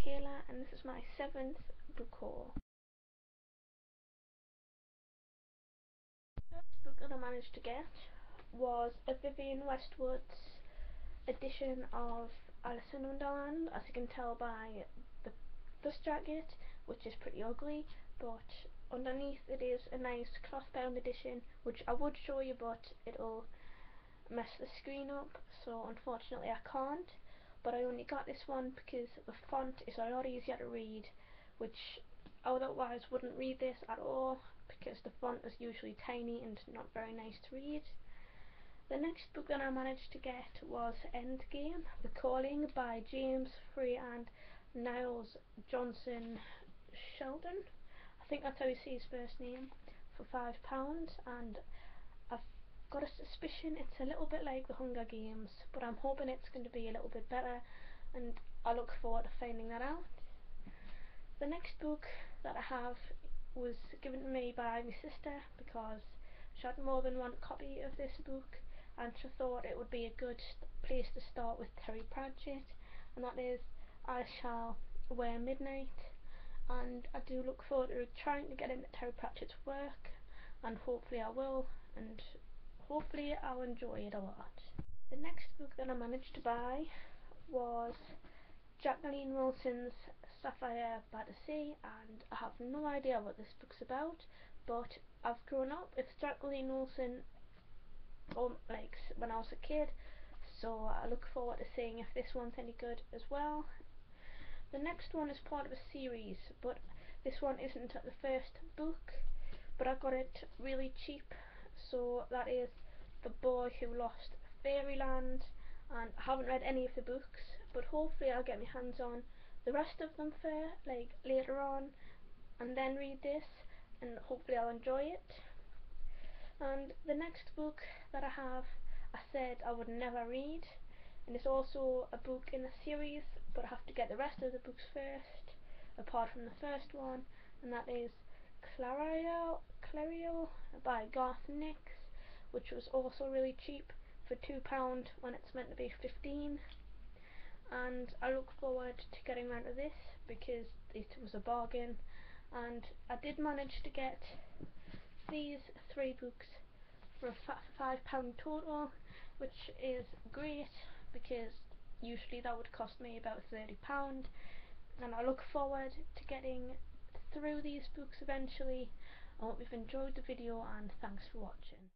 Kayla and this is my seventh. The first book that I managed to get was a Vivienne Westwood's edition of Alice in Wonderland, as you can tell by the dust jacket, which is pretty ugly, but underneath it is a nice cloth bound edition, which I would show you but it'll mess the screen up, so unfortunately I can't but I only got this one because the font is a lot easier to read which I otherwise wouldn't read this at all because the font is usually tiny and not very nice to read. The next book that I managed to get was Endgame, The Calling by James Frey and Niles Johnson Shelton. I think that's how you say his first name for five pounds and I've got a suspicion it's a little bit like the Hunger Games, but I'm hoping it's going to be a little bit better, and I look forward to finding that out. The next book that I have was given to me by my sister because she had more than one copy of this book and she thought it would be a good place to start with Terry Pratchett and that is I Shall Wear Midnight and I do look forward to trying to get into Terry Pratchett's work and hopefully I will and hopefully I'll enjoy it a lot. The next book that I managed to buy was Jacqueline Wilson's Sapphire by the Sea and I have no idea what this book's about but I've grown up with Jacqueline Wilson um, like when I was a kid so I look forward to seeing if this one's any good as well. The next one is part of a series but this one isn't the first book but I got it really cheap so that is The Boy Who Lost Fairyland and I haven't read any of the books but hopefully I'll get my hands on the rest of them for like later on and then read this and hopefully I'll enjoy it. And the next book that I have I said I would never read and it's also a book in a series but I have to get the rest of the books first apart from the first one and that is Clariel, Clariel by Garth Nix which was also really cheap for £2 when it's meant to be 15 and I look forward to getting round to this because it was a bargain. And I did manage to get these three books for a five pound total which is great because usually that would cost me about 30 pound. And I look forward to getting through these books eventually. I hope you've enjoyed the video and thanks for watching